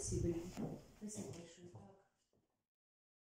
Спасибо,